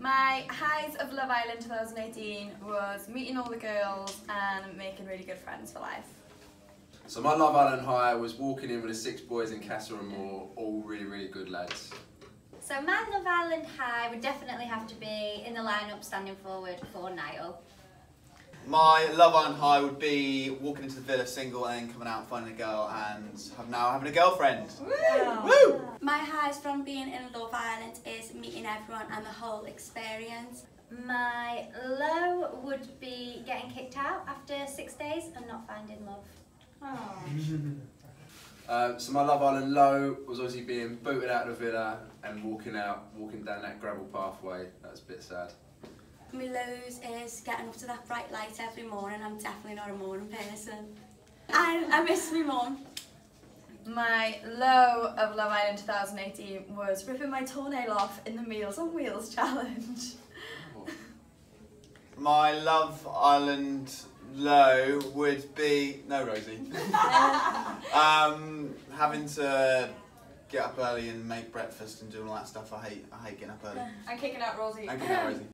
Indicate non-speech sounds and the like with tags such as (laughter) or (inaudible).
My highs of Love Island 2018 was meeting all the girls and making really good friends for life. So my Love Island high was walking in with the six boys in Casa Amor, all really, really good lads. So my Love Island high would definitely have to be in the lineup standing forward for Niall. My Love Island high would be walking into the villa single and then coming out finding a girl and now having a girlfriend. Woo! My highs from being in Love Island is meeting everyone and the whole experience. My low would be getting kicked out after six days and not finding love. Uh, (laughs) so my Love Island low was obviously being booted out of the villa and walking out, walking down that gravel pathway. That's a bit sad. My lows is getting up to that bright light every morning. I'm definitely not a morning person. I, I miss my mum. My low of Love Island 2018 was ripping my toenail off in the Meals on Wheels challenge. (laughs) My Love Island low would be no Rosie. (laughs) um, having to get up early and make breakfast and doing all that stuff. I hate. I hate getting up early. I'm kicking out Rosie. And getting out Rosie.